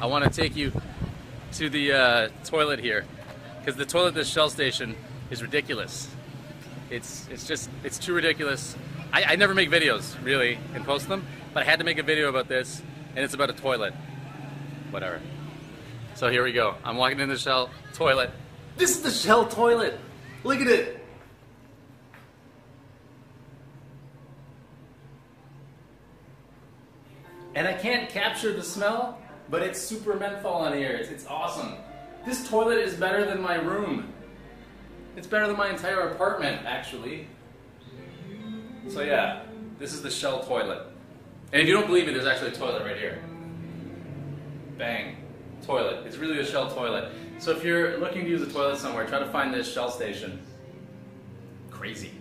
I want to take you to the uh, toilet here because the toilet at this Shell station is ridiculous. It's it's just it's too ridiculous. I, I never make videos really and post them, but I had to make a video about this, and it's about a toilet. Whatever. So here we go. I'm walking in the Shell toilet. This is the Shell toilet. Look at it. And I can't capture the smell, but it's super menthol in here. It's, it's awesome. This toilet is better than my room. It's better than my entire apartment, actually. So yeah, this is the Shell toilet. And if you don't believe me, there's actually a toilet right here. Bang. Toilet. It's really a Shell toilet. So if you're looking to use a toilet somewhere, try to find this Shell station. Crazy.